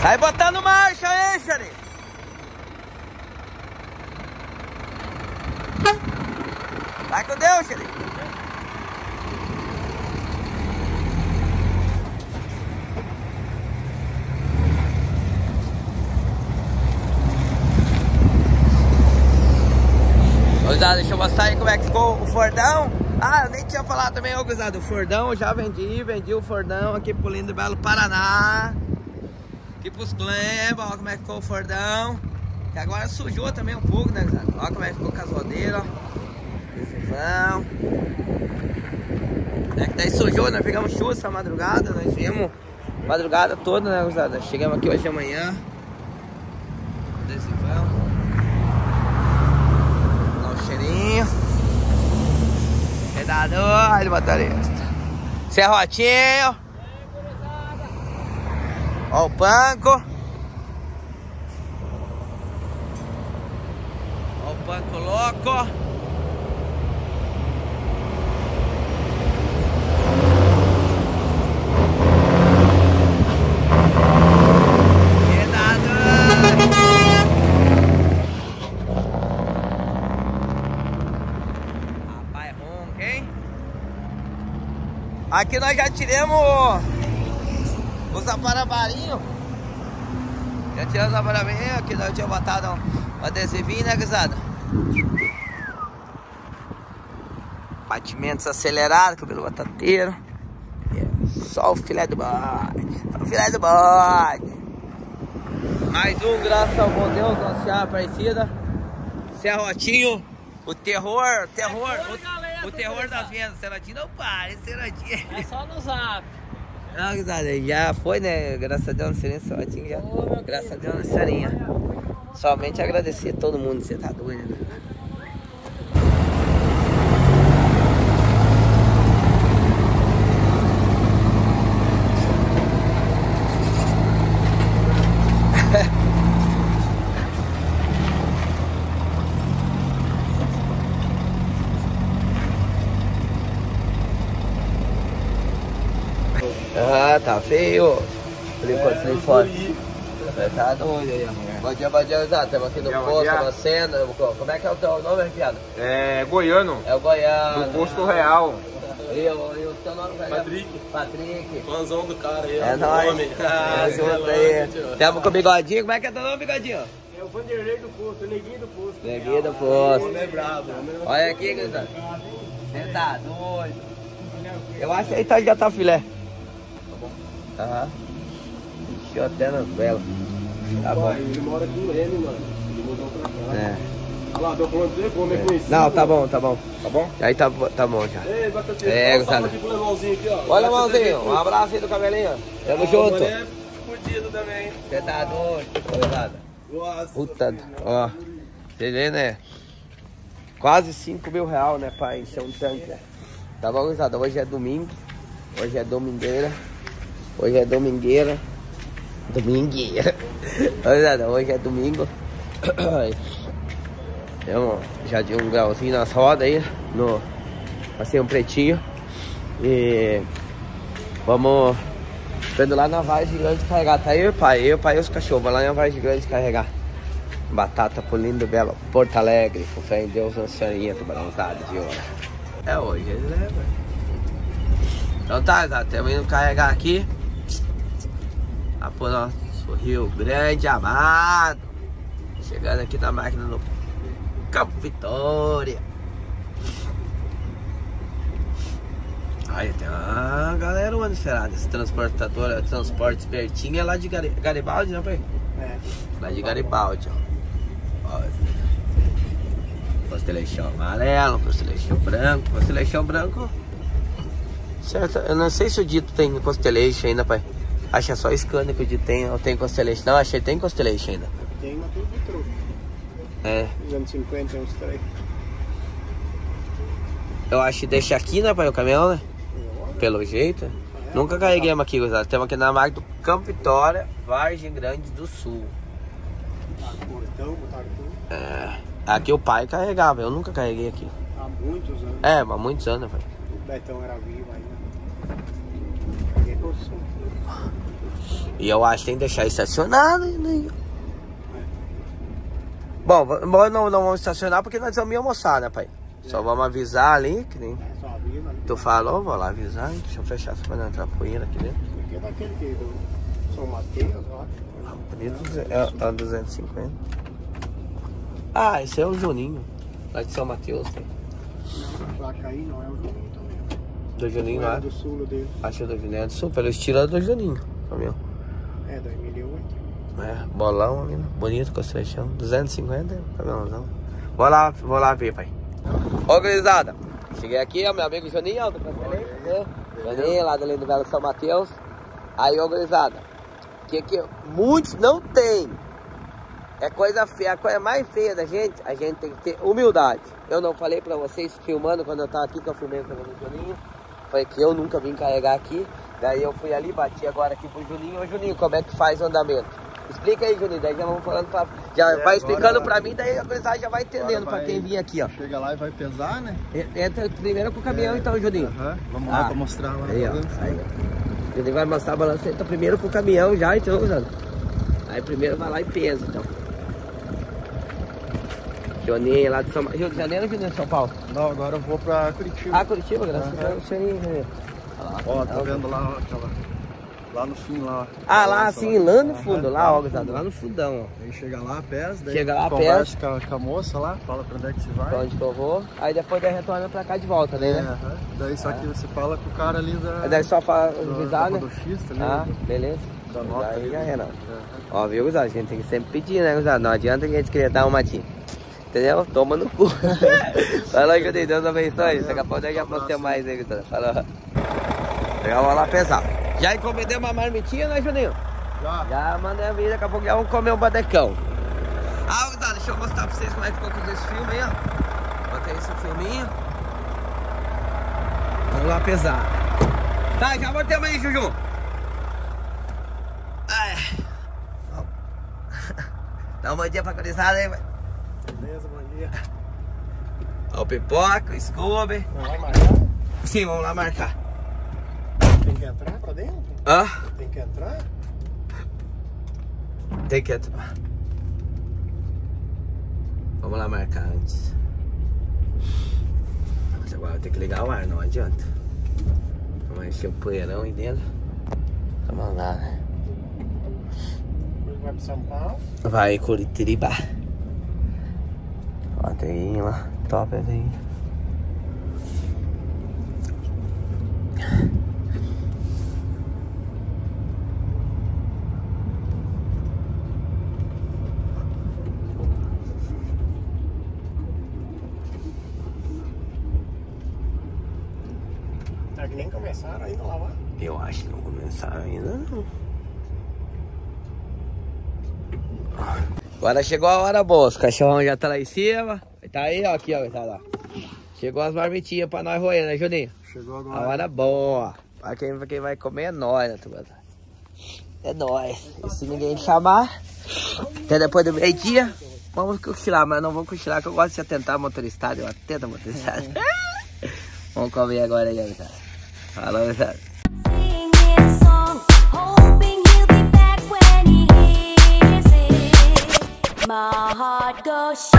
Sai botando marcha aí, Xeri. Vai com Deus, Xeri. Gurizada, deixa eu mostrar aí como é que ficou o Fordão. Ah, eu nem tinha falado também, ô gurizada, o Fordão eu já vendi, vendi o Fordão aqui pro Lindo Belo Paraná. Aqui pros Cleba, olha como é que ficou o Fordão. Que agora sujou também um pouco, né? Olha como é que ficou o casodeiro, ó. Adesivão. É que daí sujou, nós pegamos chuva essa madrugada, nós viemos madrugada toda, né, gurizada? Chegamos aqui hoje de manhã. Adesivão. Dá um cheirinho. Cuidado, do motorista. Serrotinho. Ó o panco. Ó o panco louco. Rapaz, ronca, hein? Aqui nós já tiramos os aparabarinhos. Já tiramos os aparabarinhos, aqui nós tínhamos botado um adesivinho, né, gurizada? Batimentos acelerados, cabelo batateiro. É, Só o filé do bode. Só o filé do bode. Mais um, graças ao bom Deus, Nossa Senhora Aparecida. Serrotinho, o terror, o terror, o, o terror das vendas. Serrotinho não para, Serrotinho. É só no zap. Não, gurizada, já foi, né? Graças a Deus, não seria Serrotinho já. Graças a Deus, não seria. Somente agradecer a todo mundo, você tá doido, né? Ah, tá feio. Por enquanto nem fora. Você tá doido aí, ó. Bom dia, bom dia, Zé. Estamos aqui no posto, na cena. Como é que é o teu nome, piada? É goiano, É o Goiás. do posto real. E o, e o teu nome, velho? Patrick. Patrick. Fãzão do cara aí, É nóis. homem. É, junto aí. Tamo com o bigodinho. Como é que é teu nome, bigodinho? É o Vanderlei do posto, o neguinho do posto. Neguinho do posto. é brabo. Olha aqui, gurizada. Você tá doido. Eu acho que aí tá, já tá filé. Tá bom. Aham. Deixa eu até nas velas. Tá bom. Ele mora aqui no M, mano. Ele mudou pra cá. É. Olha lá, tô falando você, como é conhecido. Não, tá bom, tá bom. Tá bom? Aí tá, tá bom já. Ei, batateiro. É, salve aqui pro aqui, ó. Olha, mãozinho. Um abraço aí do cabelinho. Tamo Ah, junto. o é fudido também. Você tá doido. Coisada. Nossa. Puta, ó. Você vê, né? Quase 5 mil reais, né, pra encher um tanque. Tá bom, gurizada? Hoje é domingo. Hoje é domingueira. Hoje é domingueira. Domingueira. Hoje é domingo. Temos já de um grauzinho nas rodas aí. No, assim, um pretinho. E vamos Tô indo lá na Vargem Grande carregar. Tá eu pai, eu, pai e os cachorros. Vou lá na Vargem Grande carregar. Batata pro lindo belo Porto Alegre. Com fé em Deus, Senhorinha, tubarãozada de ouro. É hoje, ele leva. Então tá, tá, temos indo carregar aqui. Pro nosso Rio Grande amado. Chegando aqui na máquina no Campo Vitória. Aí tem uma galera onde será desse transportador, transporte espertinho é lá de Gari- Garibaldi, né, pai? É. Lá de Garibaldi, ó. ó. Constellation amarelo, Constellation branco, Constellation branco. Certo, eu não sei se o Dito tem Constellation ainda, pai. Acho que é só Scania que Dito tem, ou tem Constellation. Não, achei que tem Constellation ainda. Tem uma tudo de truque. É, Os anos 50, uns três. eu acho que deixa aqui, né, pai, o caminhão, né? Pelo jeito. Nunca carreguemos aqui, gurizada. Temos aqui na marca do Campo Vitória, Vargem Grande do Sul. Portão. É, aqui o pai carregava, eu nunca carreguei aqui. Há muitos anos. É, mas muitos anos, pai. O Betão era vivo ainda. E eu acho que tem que deixar estacionado né? Bom, não, não vamos estacionar porque nós vamos almoçar, né, pai? Só vamos avisar ali, que nem É tu falou, vou lá avisar. Deixa eu fechar só pra não entrar poeira aqui dentro. Porque é daquele que do São Mateus, eu acho. Ali duze- é, é 250. Ah, esse é o Juninho. Lá de São Mateus, né? Não, a placa aí não é o Juninho também. Do Juninho é lá. do sul dele. Acho que é do Juninho é do Sul, pelo estilo é do Juninho. É, 2008. É, bolão, menino. Bonito, fechão. 250, caminhãozão. Vou lá, vou lá ver, pai. Ô, gurizada. Cheguei aqui, ó, meu amigo Juninho, do né? Juninho, lá do Belo São Mateus. Aí, ô, gurizada. Que que muitos não tem. É coisa feia, a coisa mais feia da gente, a gente tem que ter humildade. Eu não falei pra vocês filmando quando eu tava aqui, que eu filmei com o Juninho. Foi que eu nunca vim carregar aqui. Daí eu fui ali, bati agora aqui pro Juninho. Ô Juninho, como é que faz o andamento? Explica aí, Juninho. Daí já vamos falando pra. Já É, vai explicando pra mim, daí a coisa já vai entendendo pra quem vir aqui, ó. Chega lá e vai pesar, né? Entra primeiro com o caminhão então, Juninho. Aham. Vamos Ah. lá pra mostrar lá. Aí, ó. Aí. Vai mostrar a balança. Entra primeiro com o caminhão já, então, usando. Aí primeiro vai lá e pesa, então. Juninho lá de São Rio de Janeiro ou Juninho de São Paulo? Não, agora eu vou pra Curitiba. Ah, Curitiba, graças a. Deus. Juninho. Ó, tá vendo lá, ó, aquela... Lá no fim, lá. ó. Ah, lá Balança assim, lá no Aham, fundo, lá, ó, gurizada, lá no fundão, ó. Aí chega lá, pesa, daí Chega lá, conversa com a, com a moça lá, fala pra onde é que você vai. Pra onde que eu vou. Aí depois daí retorna pra cá de volta, né? É, né? Daí só que você fala com o cara ali da... Aí daí só fa- do- avisar, da né? rodoxista ali, Ah, do- beleza. da nota Aí ali. já é, não. Aham. Ó, viu, Guzado? A gente tem que sempre pedir, né, Guzado? Não adianta a gente querer dar uma matinha. Entendeu? Toma no cu. Fala, Juninho, Deus abençoe. Daqui a pouco eu já postei mais aí, Guzado. Fala. Legal, vamos lá pesar. Já encomendei uma marmitinha, né, Juninho? Já. Já mandei a vida, daqui a pouco já vamos comer um badecão. Ah, Guzado, deixa eu mostrar pra vocês como é que ficou com esse filme aí, ó. Botei esse filminho. Vamos lá pesar. Tá, já botamos aí, Juju. Ai. Dá uma dia pra gurizada aí, vai. Beleza, bom dia. Ó, o pipoca, o Scooby. Não vai marcar? Sim, vamos lá marcar. Tem que entrar pra dentro? Hã? Tem que entrar? Tem que entrar. Vamos lá marcar antes. Mas agora tem que ligar o ar, não adianta. Vamos encher o poeirão aí dentro. Vamos lá, né? Vai pro São Paulo. Vai Curitiba. Ó, tem lá. Top aí. Tá que nem começaram ainda a lavar. Eu acho que não começaram ainda não. Agora chegou a hora boa, os cachorrão já tá lá em cima. Tá aí, ó, aqui, ó, tá lá. Chegou as marmitinhas pra nós roer, né, Juninho? Chegou A agora. hora boa. Pra quem, pra quem vai comer é nós, né, turma? É nós. E se ninguém chamar, até depois do meio-dia, vamos cochilar, mas não vamos cochilar, que eu gosto de atentar motoristado, eu atento motoristado. vamos comer agora aí, gurizada. I love that. My heart goes